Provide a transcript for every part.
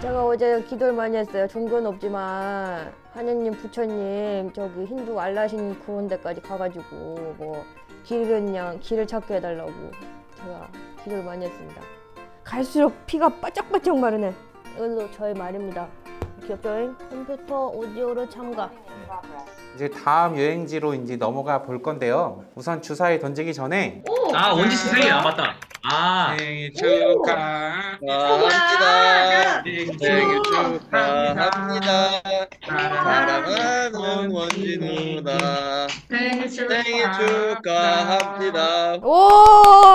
제가 어제 기도를 많이 했어요. 종교는 없지만 하느님, 부처님, 저기 힌두 알라신 그런 데까지 가가지고 뭐 길은 양 길을 찾게 해달라고 제가 기도를 많이 했습니다. 갈수록 피가 바짝바짝 마르네. 이것도 저의 말입니다. 기업여행 컴퓨터 오디오로 참가. 이제 다음 여행지로 이제 넘어가 볼 건데요. 우선 주사위 던지기 전에 아 원지 씨 생일 아 맞다. 아 생일 축하. 축하합니다. 생일 생일 축하합니다. 사랑하는 원지 누나 생일 축하합니다. 오,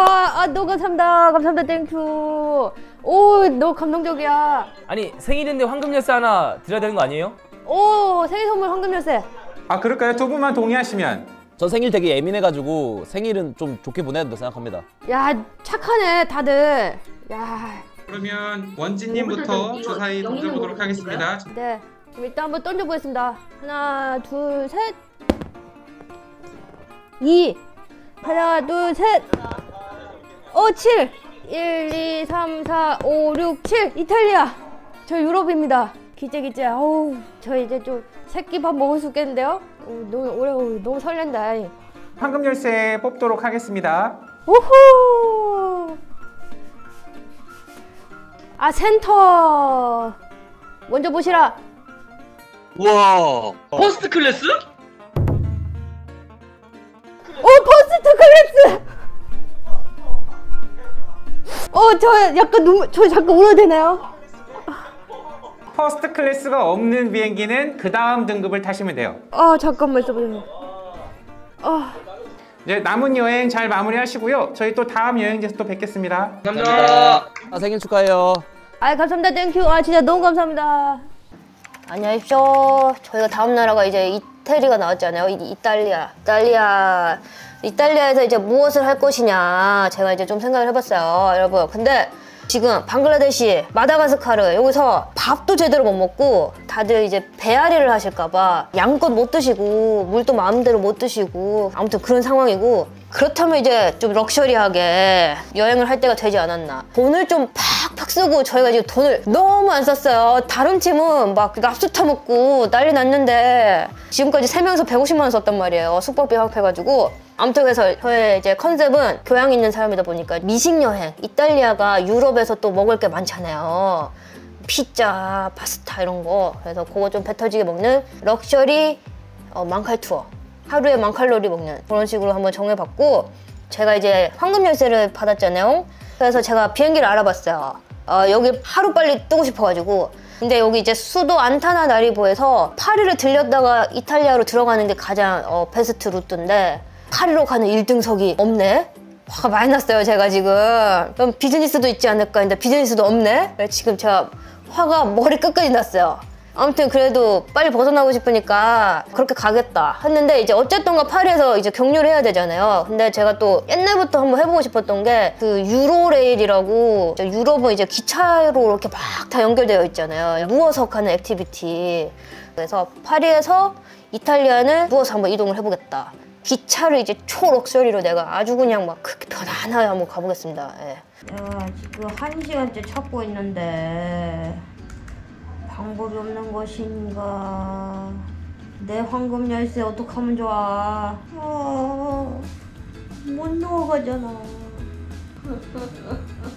아, 너무 감사합니다. 감사합니다. Thank you. 오, 너무 감동적이야. 아니 생일인데 황금 열쇠 하나 드려야 되는 거 아니에요? 오, 생일 선물 황금 열쇠. 아 그럴까요? 두 분만 동의하시면 저 생일 되게 예민해가지고 생일은 좀 좋게 보내야 된다 생각합니다. 야, 착하네, 다들. 야, 그러면 원진님부터 주사위 던져보도록 하겠습니다. 네. 그럼 일단 한번 던져보겠습니다. 하나, 둘, 셋. 이. 하나, 둘, 셋. 어, 칠. 1, 2, 3, 4, 5, 6, 7. 이탈리아. 저 유럽입니다. 기재, 기재. 어우, 저 이제 좀 새끼 밥 먹을 수 있겠는데요? 어, 너무, 오래, 어, 너무 설렌다. 황금 열쇠 뽑도록 하겠습니다. 오호! 아, 센터. 먼저 보시라. 우와. First class? 오 first class. 어 저 약간 눈, 저 잠깐 울어도 되나요? First class가 없는 비행기는 그 다음 등급을 타시면 돼요. 아 잠깐만 있어보세요. 아 이제 남은 여행 잘 마무리하시고요. 저희 또 다음 여행지에서 또 뵙겠습니다. 감사합니다. 아, 생일 축하해요. 아 감사합니다 thank you 아 진짜 너무 감사합니다. 안녕하십시오. 저희가 다음 나라가 이제 이태리가 나왔잖아요. 이, 이탈리아. 이탈리아. 이탈리아에서 이제 무엇을 할 것이냐 제가 이제 좀 생각을 해봤어요, 여러분. 근데 지금 방글라데시, 마다가스카르 여기서 밥도 제대로 못 먹고 다들 이제 배앓이를 하실까봐 양껏 못 드시고 물도 마음대로 못 드시고 아무튼 그런 상황이고 그렇다면 이제 좀 럭셔리하게 여행을 할 때가 되지 않았나. 돈을 좀 팍팍 쓰고 저희가 지금 돈을 너무 안 썼어요. 다른 팀은 막 랍스터 먹고 난리 났는데 지금까지 세명이서 150만 원 썼단 말이에요. 숙박비 합해가지고. 아무튼 그래서 저의 이제 컨셉은 교양 있는 사람이다 보니까 미식 여행. 이탈리아가 유럽에서 또 먹을 게 많잖아요. 피자, 파스타 이런 거. 그래서 그거 좀 배 터지게 먹는 럭셔리 어, 만칼 투어 하루에 만 칼로리 먹는 그런 식으로 한번 정해봤고 제가 이제 황금 열쇠를 받았잖아요. 그래서 제가 비행기를 알아봤어요. 어, 여기 하루 빨리 뜨고 싶어가지고. 근데 여기 이제 수도 안타나나리보에서 파리를 들렸다가 이탈리아로 들어가는 게 가장 어, 베스트 루트인데 파리로 가는 1등석이 없네? 화가 많이 났어요 제가 지금. 그럼 비즈니스도 있지 않을까 했는데 비즈니스도 없네? 지금 제가 화가 머리 끝까지 났어요 아무튼 그래도 빨리 벗어나고 싶으니까 그렇게 가겠다 했는데 이제 어쨌든가 파리에서 이제 경유를 해야 되잖아요. 근데 제가 또 옛날부터 한번 해보고 싶었던 게 그 유로레일이라고 유럽은 이제 기차로 이렇게 막 다 연결되어 있잖아요. 누워서 가는 activity. 그래서 파리에서 이탈리아는 누워서 한번 이동을 해보겠다. 기차를 이제 초럭셔리로 내가 아주 그냥 막 그렇게 편안하게 한번 가보겠습니다. 예. 야 지금 한 시간째 찾고 있는데 방법이 없는 것인가? 내 황금 열쇠 어떡하면 좋아? 아, 못 넘어가잖아.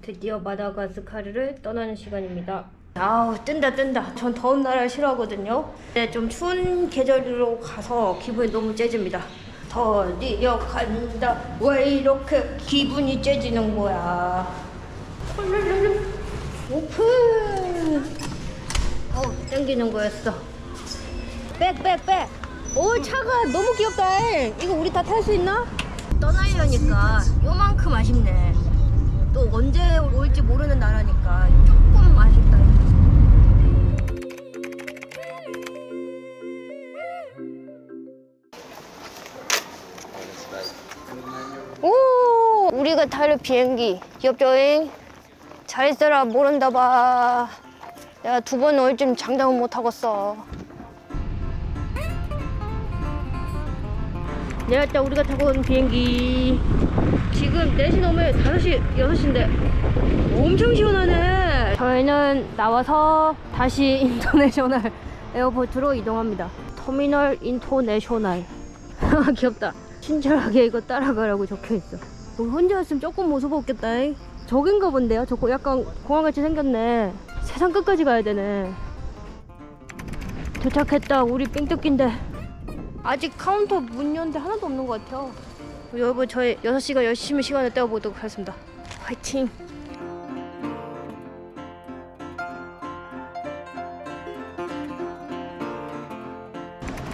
드디어 마다가스카르를 떠나는 시간입니다. 아우 뜬다 뜬다. 전 더운 나라를 싫어하거든요. 근데 좀 추운 계절로 가서 기분이 너무 째집니다. 더디어 간다. 왜 이렇게 기분이 째지는 거야? 오픈. 어 땡기는 거였어. 백백백. 오 차가 너무 귀엽다. 이거 우리 다 탈 수 있나? 떠나려니까 요만큼 아쉽네. 또 언제 올지 모르는 나라니까 우리가 탈 비행기. 기업 여행 잘 있어라 모른다 봐. 내가 두 번 올쯤 장담은 못 하겠어. 내렸다 우리가 타고 온 비행기. 지금 4시 넘어요 5시 6시인데 엄청 시원하네. 저희는 나와서 다시 international airport로 이동합니다. 터미널 international. 귀엽다. 친절하게 이거 따라가라고 적혀있어 우리 혼자 왔으면 조금 무서웠겠다 저긴가 본데요? 저거 약간 공항같이 생겼네. 세상 끝까지 가야 되네. 도착했다 우리 삥뜯기인데. 아직 카운터 문 연데 하나도 없는 것 같아요. 여러분 저희 6시간 열심히 시간을 때워보도록 하겠습니다. 화이팅!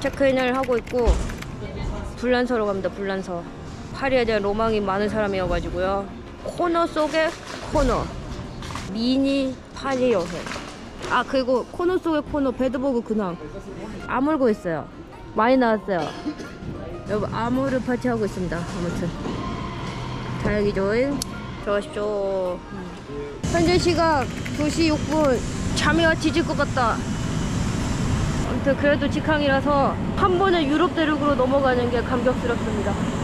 체크인을 하고 있고 불란서로 갑니다 불란서 파리에 대한 로망이 많은 사람이어가지고요. 코너 속의 코너. 미니 파리 여행. 아 그리고 코너 속의 코너 배드버그 근황. 아물고 있어요. 많이 나왔어요. 여러분 아무를 파티하고 있습니다. 아무튼. 다행이죠 들어가십시오. 현재 시각 2시 6분. 잠이가 뒤질 것 같다. 아무튼 그래도 직항이라서 한 번에 유럽 대륙으로 넘어가는 게 감격스럽습니다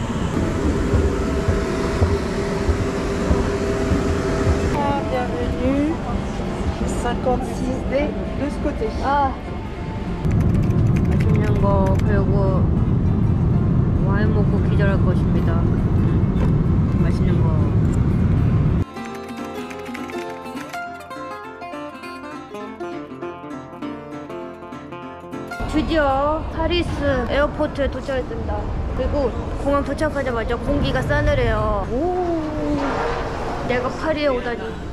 아 맛있는 거 그리고 와인 먹고 기절할 것입니다 음, 맛있는 거 드디어 파리스 에어포트에 도착했습니다. 그리고 공항 도착하자마자 공기가 싸늘해요. 오, 내가 파리에 오다니.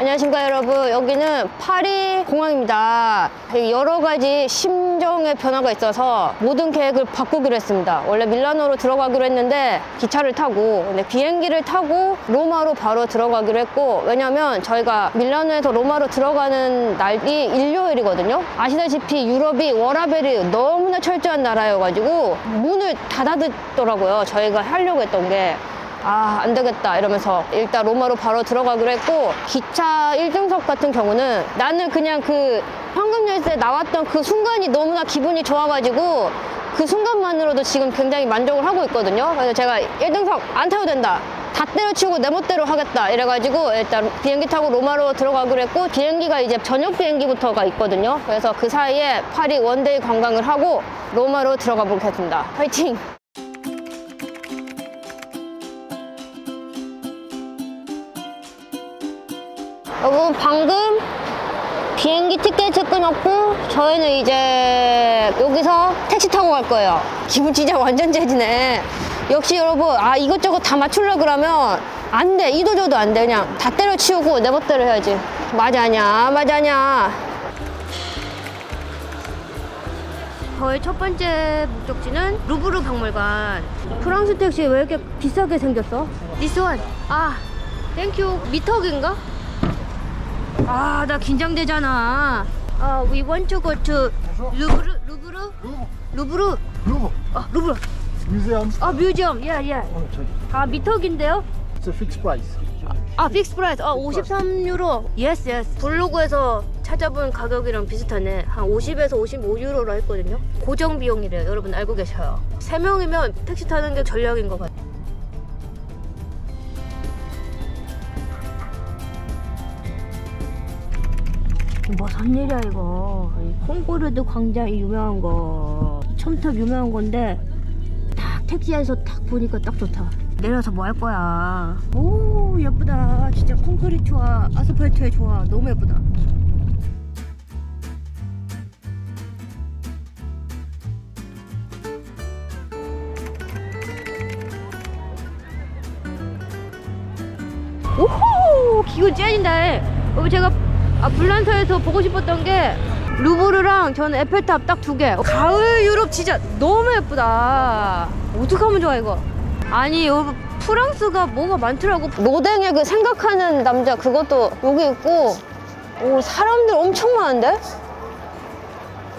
안녕하십니까 여러분. 여기는 파리 공항입니다. 여러 가지 심정의 변화가 있어서 모든 계획을 바꾸기로 했습니다. 원래 밀라노로 들어가기로 했는데 기차를 타고 근데 비행기를 타고 로마로 바로 들어가기로 했고 왜냐면 저희가 밀라노에서 로마로 들어가는 날이 일요일이거든요. 아시다시피 유럽이 워라벨이 너무나 철저한 나라여가지고 문을 닫아뒀더라고요 저희가 하려고 했던 게 아, 안 되겠다 이러면서 일단 로마로 바로 들어가기로 했고 기차 1등석 같은 경우는 나는 그냥 그 황금 열쇠 나왔던 그 순간이 너무나 기분이 좋아가지고 그 순간만으로도 지금 굉장히 만족을 하고 있거든요. 그래서 제가 1등석 안 타도 된다. 다 때려치우고 내 멋대로 하겠다 이래가지고 일단 비행기 타고 로마로 들어가기로 했고 비행기가 이제 저녁 비행기부터가 있거든요. 그래서 그 사이에 파리 one day 관광을 하고 로마로 들어가 보겠습니다. 화이팅! 여러분 방금 비행기 티켓을 끊었고 저희는 이제 여기서 택시 타고 갈 거예요. 기분 진짜 완전 재지네. 역시 여러분 아 이것저것 다 맞추려 그러면 안 돼. 이도 저도 안 돼. 그냥 다 때려치우고 내 멋대로 해야지. 맞아냐 맞아냐. 저의 첫 번째 목적지는 루브르 박물관. 프랑스 택시 왜 이렇게 비싸게 생겼어? One. 아 thank you 미터기인가? 아, 나 긴장되잖아. 아, we want to go to 루브르, 루브르, 루브르. 아, 루브르. Museum. 아, museum. yeah, yeah. 아, 미터기인데요? It's a fixed price. 아, fix price. 아, 53유로. yes, yes. 블로그에서 찾아본 가격이랑 비슷하네. 한 50에서 55유로로 했거든요. 고정 비용이래요. 여러분 알고 계셔요. 세명이면 택시 타는 게 전략인 것 같아요. 무슨 일이야 이거. 이 콩고르드 광장이 유명한 거. 첨탑 유명한 건데 딱 택시에서 딱 보니까 딱 좋다. 내려서 뭐 할 거야? 오 예쁘다. 진짜 콘크리트와 아스팔트의 조화 너무 예쁘다. 오호 기분 째진다. 여러분 제가 아, 불란서에서 보고 싶었던 게 루브르랑 저는 에펠탑 딱 두 개. 가을 유럽 진짜 너무 예쁘다. 어떡하면 좋아 이거. 아니 프랑스가 뭐가 많더라고. 로댕의 그 생각하는 남자 그것도 여기 있고 오 사람들 엄청 많은데?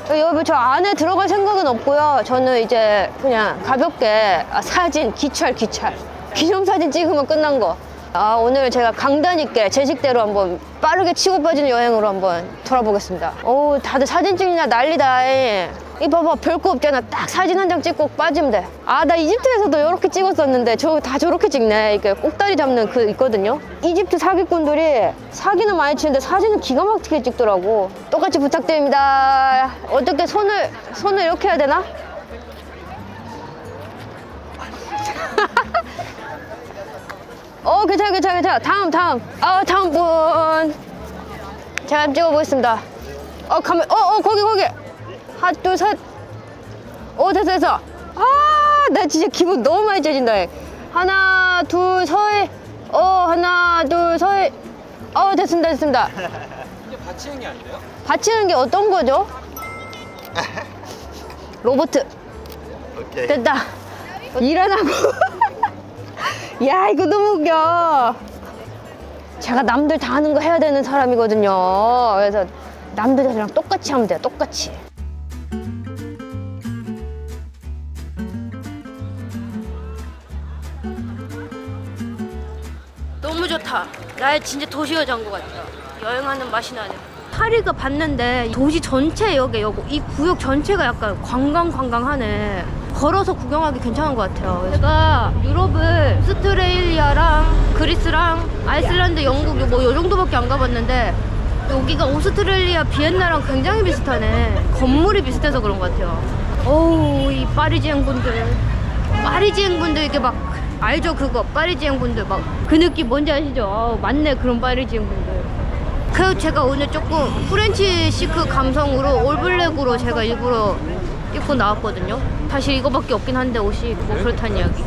여러분 저 안에 들어갈 생각은 없고요. 저는 이제 그냥 가볍게 아, 사진, 기찰, 기찰. 기념사진 찍으면 끝난 거. 아, 오늘 제가 강단 있게 제 식대로 한번 빠르게 치고 빠지는 여행으로 한번 돌아보겠습니다. 오, 다들 사진 찍냐 난리다. 이 봐봐 별거 없잖아 딱 사진 한 장 찍고 빠지면 돼아 나 이집트에서도 이렇게 찍었었는데 저 다 저렇게 찍네 이게 꼭다리 잡는 그 있거든요 이집트 사기꾼들이 사기는 많이 치는데 사진은 기가 막히게 찍더라고 똑같이 부탁드립니다 어떻게 손을 손을 이렇게 해야 되나? 괜찮아 괜찮아 괜찮아 다음 다음. 아 다음 분. 제가 한번 찍어보겠습니다. 어 가면 어어 거기 거기. 하나 둘셋어 됐어 됐어. 아나 진짜 기분 너무 많이 째진다 얘. 하나 둘셋어 하나 둘셋어 됐습니다 됐습니다. 이게 받치는 게 아니에요? 받치는 게 어떤 거죠? 로보트 오케이. 됐다. 일어나고 야 이거 너무 웃겨. 제가 남들 다 하는 거 해야 되는 사람이거든요. 그래서 남들이랑 똑같이 하면 돼요 똑같이. 너무 좋다. 나의 진짜 도시 여자인 것 같아 여행하는 맛이 나네. 파리가 봤는데 도시 전체 여기 여기 이 구역 전체가 약간 관광 관광하네 걸어서 구경하기 괜찮은 것 같아요. 제가 유럽을 오스트레일리아랑 그리스랑 아이슬란드 영국 뭐 요 정도밖에 안 가봤는데 여기가 오스트리아 비엔나랑 굉장히 비슷하네. 건물이 비슷해서 그런 것 같아요. 어우 이 파리지앵 분들. 파리지앵 분들 이게 막 알죠 그거? 파리지앵 분들 막 그 느낌 뭔지 아시죠? 아우, 맞네 그런 파리지앵 분들. 그래서 제가 오늘 조금 French chic 감성으로 all black으로 제가 일부러 입고 나왔거든요. 사실 이거밖에 없긴 한데 옷이 뭐 그렇다는 이야기.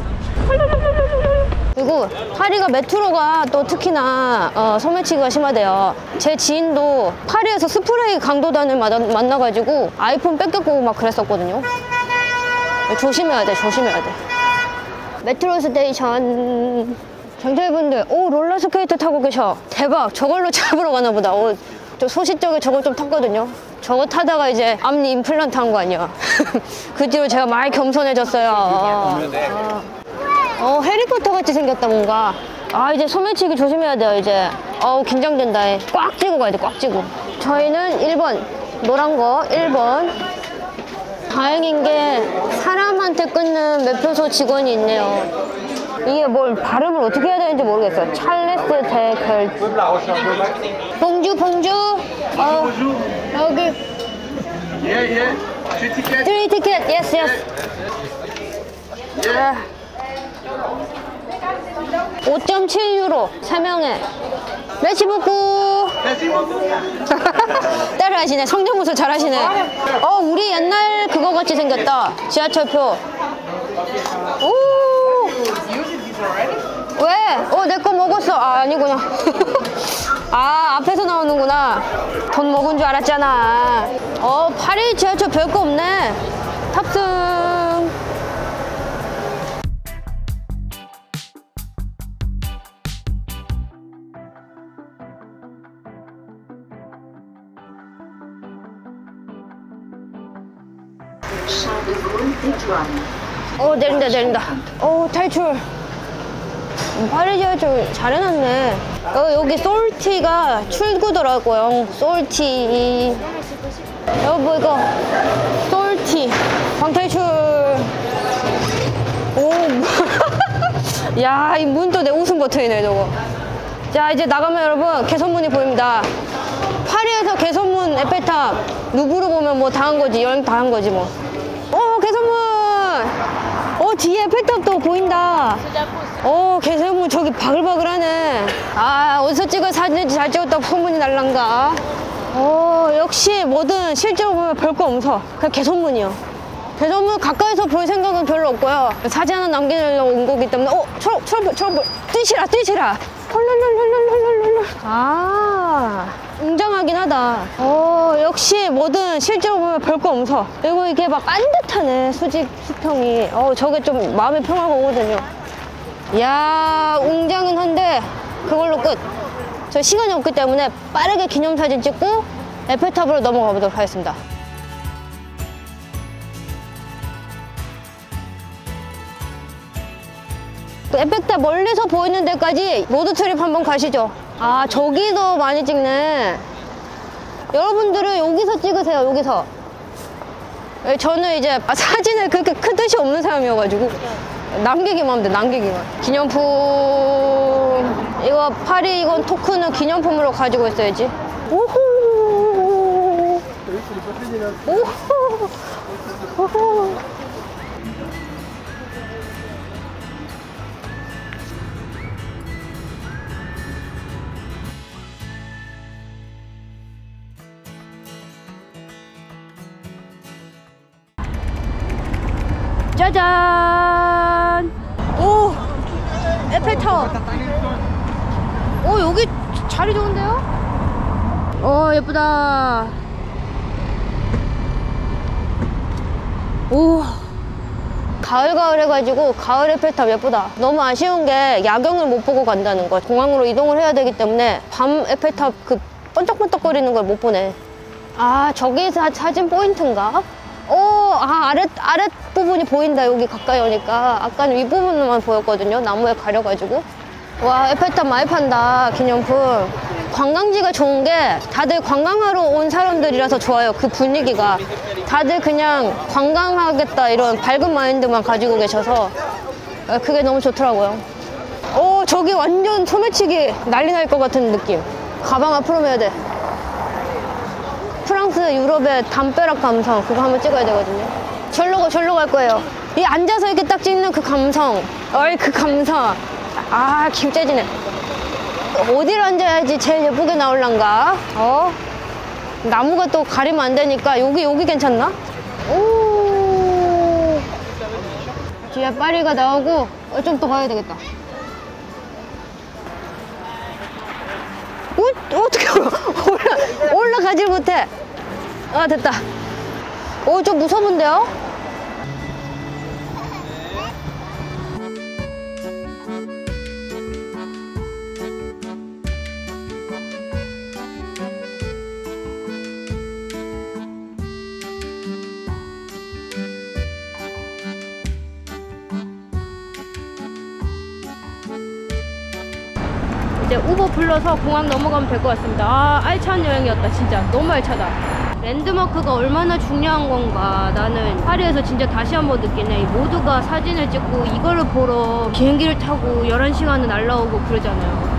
그리고 파리가 메트로가 또 특히나 어, 소매치기가 심하대요. 제 지인도 파리에서 스프레이 강도단을 만나, 만나가지고 아이폰 뺏겼고 막 그랬었거든요. 조심해야 돼, 조심해야 돼. metro station. 경찰분들, 오, 롤러스케이트 타고 계셔. 대박, 저걸로 잡으러 가나 보다. 오, 저 소시적에 저걸 좀 탔거든요. 저거 타다가 이제 앞니 임플란트 한 거 아니야. 그 뒤로 제가 많이 겸손해졌어요. 어, 어. 어, 해리포터 같이 생겼다, 뭔가. 아, 이제 소매치기 조심해야 돼요, 이제. 어우, 긴장된다. 해. 꽉 쥐고 가야 돼, 꽉 쥐고. 저희는 1번, 노란 거 1번. 다행인 게 사람한테 끊는 매표소 직원이 있네요. 이게 뭘 발음을 어떻게 해야 되는지 모르겠어요. 찰레스 데켈. 봉주 봉주. 어, 여기. three ticket. yes yes. 아. 5.7유로 3명에 merci beaucoup 따라하시네 성대모사 잘하시네 어 우리 옛날 그거 같이 생겼다 지하철표 오 왜? 어, 내 거 먹었어. 아, 아니구나. 아, 앞에서 나오는구나. 돈 먹은 줄 알았잖아. 어, 파리 지하철 별거 없네. 탑승. 어, 내린다, 내린다. 어, 탈출. 파리 지하철 잘 해놨네. 어, 여기 솔티가 출구더라고요. 솔티. 여보, 이거. 솔티. 방탈출. 오. 야, 이 문도 내 웃음 버튼이네, 저거. 자, 이제 나가면 여러분, 개선문이 보입니다. 파리에서 개선문 에펠탑. 누구로 보면 뭐 다 한 거지. 여행 다 한 거지, 뭐. 어, 개선문! 어, 뒤에 에펠탑도 보인다. 어, 개선문 저기 바글바글하네. 아, 어디서 찍어 사진인지 잘 찍었다고 소문이 날란가. 어, 역시 뭐든 실제로 보면 별거 없어. 그냥 개선문이요. 개선문 가까이서 볼 생각은 별로 없고요. 사진 하나 남기려고 온 거기 때문에, 어, 초록, 초록, 초록, 뛰시라, 뛰시라. 헐랄랄랄랄랄랄랄. 아, 웅장하긴 하다. 어, 역시 뭐든 실제로 보면 별거 없어. 그리고 이게 막 반듯하네, 수직 수평이. 어, 저게 좀 마음의 평화가 오거든요. 야 웅장은 한데 그걸로 끝. 저 시간이 없기 때문에 빠르게 기념사진 찍고 에펠탑으로 넘어가 보도록 하겠습니다. 그 에펠탑 멀리서 보이는 데까지 road trip 한번 가시죠. 아 저기도 많이 찍네. 여러분들은 여기서 찍으세요. 여기서. 예, 저는 이제 사진을 그렇게 큰 뜻이 없는 사람이어가지고 남기기만 하면 돼 남기기만 기념품 이거 파리 이건 토큰은 기념품으로 가지고 있어야지 오호 오호 오호 짜잔! 오! 에펠타워! 오, 여기 자리 좋은데요? 오, 예쁘다. 오. 가을 가을 해가지고 가을 에펠탑 예쁘다. 너무 아쉬운 게 야경을 못 보고 간다는 거. 공항으로 이동을 해야 되기 때문에 밤 에펠탑 그 번쩍번쩍거리는 걸 못 보네. 아 저기 사, 사진 포인트인가? 오, 아 아랫 아랫 부분이 보인다. 여기 가까이 오니까. 아까는 윗 부분만 보였거든요. 나무에 가려가지고. 와 에펠탑 많이 판다 기념품. 관광지가 좋은 게 다들 관광하러 온 사람들이라서 좋아요 그 분위기가. 다들 그냥 관광하겠다 이런 밝은 마인드만 가지고 계셔서. 아, 그게 너무 좋더라고요. 오 저기 완전 소매치기 난리 날 것 같은 느낌. 가방 앞으로 매야 돼 프랑스 유럽의 담벼락 감성 그거 한번 찍어야 되거든요. 절로 가 절로 갈 거예요. 이 앉아서 이렇게 딱 찍는 그 감성 어이 그 감성. 아 김재진네. 어디를 앉아야지 제일 예쁘게 나올란가? 어? 나무가 또 가리면 안 되니까 여기 여기 괜찮나? 오! 뒤에 파리가 나오고 어, 좀 더 가야 되겠다. 어, 어떻게 올라, 올라가질 못해. 아, 됐다. 오, 좀 무서운데요? 이제 우버 불러서 공항 넘어가면 될 것 같습니다. 아, 알찬 여행이었다, 진짜. 너무 알차다. 랜드마크가 얼마나 중요한 건가. 나는 파리에서 진짜 다시 한번 느끼네. 이 모두가 사진을 찍고 이거를 보러 비행기를 타고 11시간을 날라오고 그러잖아요.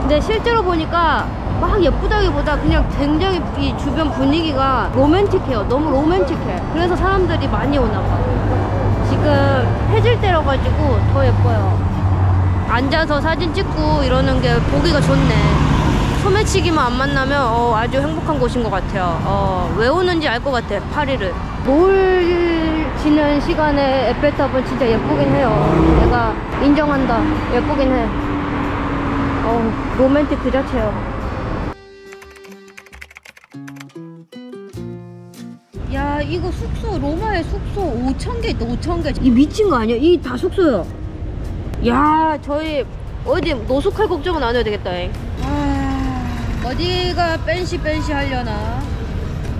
근데 실제로 보니까 막 예쁘다기보다 그냥 굉장히 이 주변 분위기가 로맨틱해요. 너무 로맨틱해. 그래서 사람들이 많이 오나 봐. 지금 해질 때라 가지고 더 예뻐요. 앉아서 사진 찍고 이러는 게 보기가 좋네. 소매치기만 안 만나면 어, 아주 행복한 곳인 것 같아요. 어, 왜 오는지 알 것 같아, 파리를. 노을 지는 시간에 에펠탑은 진짜 예쁘긴 해요. 내가 인정한다. 예쁘긴 해. 어, 로맨틱 그 자체요. 야, 이거 숙소, 로마의 숙소 5,000개 있다, 5,000개. 이 미친 거 아니야? 이 다 숙소야. 야 저희 어디 노숙할 걱정은 안 해도 되겠다 잉. 아, 어디가 뺀시 뺀시 하려나?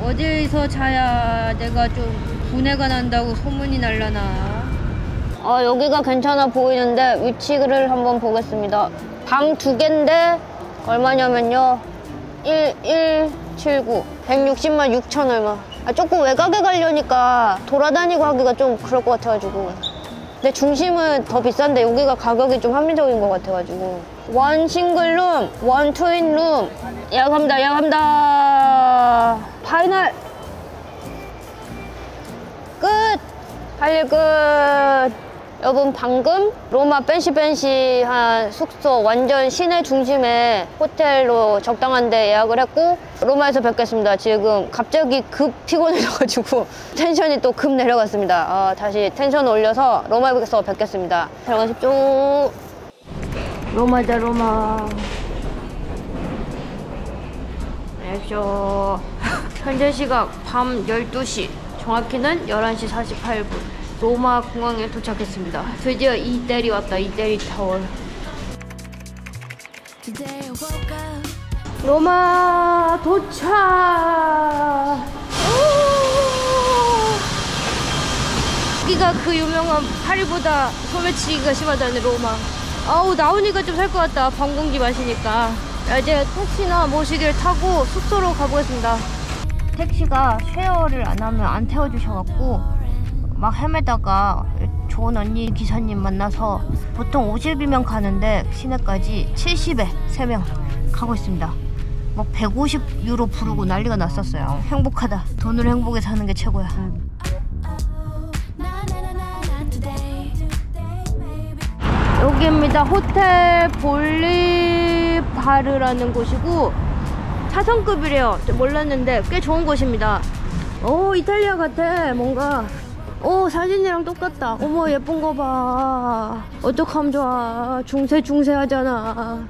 어디서 자야 내가 좀 분해가 난다고 소문이 날라나? 아 여기가 괜찮아 보이는데 위치를 한번 보겠습니다. 방 두 개인데 얼마냐면요. 1179 160만 6천 얼마. 아, 조금 외곽에 가려니까 돌아다니고 하기가 좀 그럴 것 같아가지고. 근데 중심은 더 비싼데 여기가 가격이 좀 합리적인 것 같아가지고 one single room, one twin room 예약합니다 예약합니다. final. 끝! 할일 끝! 여러분 방금 로마 fancy fancy한 숙소 완전 시내 중심에 호텔로 적당한 데 예약을 했고 로마에서 뵙겠습니다. 지금 갑자기 급 피곤해져가지고 텐션이 또 급 내려갔습니다. 아, 다시 텐션 올려서 로마에서 뵙겠습니다. 들어가십시오 로마자 로마. 안녕하십시오. 현재 시각 밤 12시 정확히는 11시 48분. 로마 공항에 도착했습니다. 드디어 이태리 왔다 이태리 타워 로마 도착! 여기가 그 유명한 파리보다 소매치기가 심하다는 로마 아우 나오니까 좀 살 것 같다 밤 공기 마시니까 자, 이제 택시나 모시기를 타고 숙소로 가보겠습니다 택시가 쉐어를 안 하면 안 태워주셔갖고 막 헤매다가 좋은 언니 기사님 만나서 보통 50이면 가는데 시내까지 70에 3명 가고 있습니다. 막 150유로 부르고 난리가 났었어요. 행복하다. 돈으로 행복에 사는 게 최고야. 여기입니다. 호텔 볼리바르라는 곳이고 4성급이래요. 몰랐는데 꽤 좋은 곳입니다. 오 이탈리아 같아 뭔가. 오 사진이랑 똑같다. 어머 예쁜 거 봐. 어떡하면 좋아. 중세 중세 하잖아.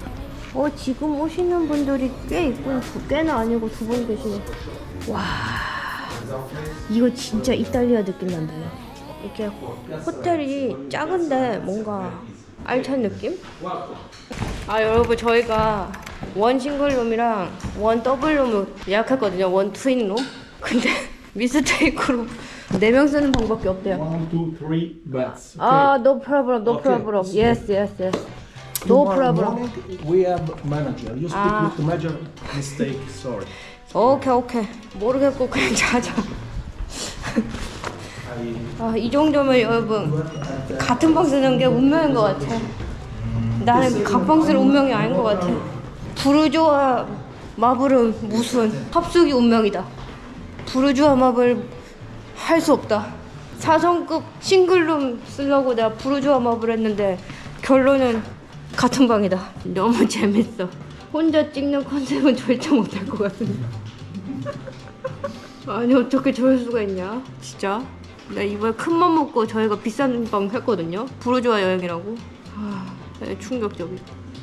어 지금 오시는 분들이 꽤. 두 꽤나 아니고 두 분 계시네. 와 이거 진짜 이탈리아 느낌 난다요. 이렇게 호텔이 작은데 뭔가 알찬 느낌? 아 여러분 저희가 원 싱글룸이랑 원 더블룸을 예약했거든요 원 트윈룸 근데 미스테이크로 4명 쓰는 방법밖에 없대요 One, two, three beds. 아 no problem no Okay. problem yes yes yes no Tomorrow problem morning we have manager. You speak Ah. with the manager. Mistake. Sorry. 오케이 오케이 모르겠고 그냥 자자 아, 이 정도면 여러분 같은 방 쓰는 게 운명인 것 같아. 나는 각방 쓸 운명이 아닌 것 같아. 부르주아 마블은 무슨 합숙이 운명이다. 부르주아 마블 할 수 없다. 4성급 싱글룸 쓰려고 내가 부르주아 마블 했는데 결론은 같은 방이다. 너무 재밌어. 혼자 찍는 컨셉은 절대 못할 것 같은데. 아니 어떻게 저럴 수가 있냐? 진짜? 나 이번에 큰맘 먹고 저희가 비싼 방 했거든요. 부르주아 여행이라고. 아 네, 충격적이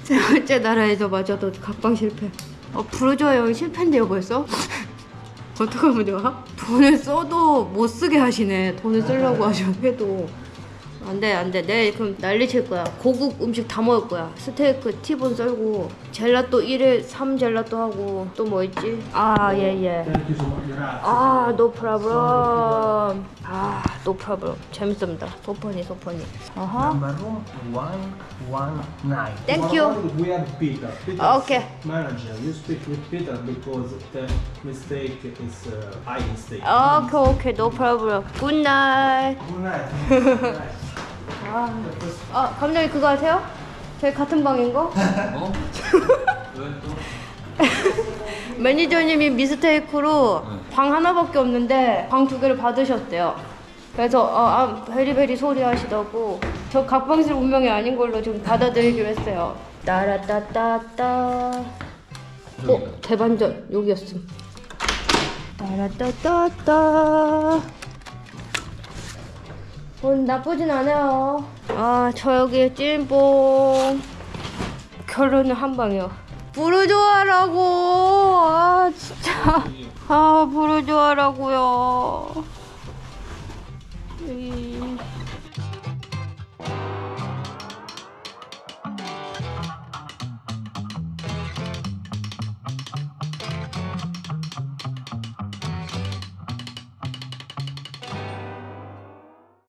세 번째 나라에서 마저도 각방 실패. 어 부르주아 여행 실패인데요 벌써? 어떡하면 좋아? 돈을 써도 못 쓰게 하시네. 돈을 쓰려고 하셔도 안돼 안돼 내 그럼 난리 칠 거야 고급 음식 다 먹을 거야 스테이크 티본 썰고 젤라또 1일 3 젤라또 하고 또 뭐 있지? 아 예예 Thank you so much. Grazie. 아, no problem. 아, no problem. 재밌습니다. 소펀이, 소펀이. 아하. Number room one one nine. Thank Tomorrow you. morning We have Peter. Peter Okay. Manager. You speak with Peter because the mistake is uh, I mistake. 오케이, 오케이, problem. Good night. Good night. 아, 아, 감독님 그거 아세요? 저희 같은 방인 거? 어? 매니저님이 미스테이크로 방 하나밖에 없는데 방 두 개를 받으셨대요. 그래서 어, 아, 베리베리 소리 하시더고 저 각방실 운명이 아닌 걸로 좀 받아들이기로 했어요. 따라따따따. 어 대반전 여기였음. 따라따따따. 어, 나쁘진 않아요. 아, 저 여기 찐뽕. 결론은 한 방이요. 부르주아라고. 아, 진짜. 아, 부르주아라고요. 이-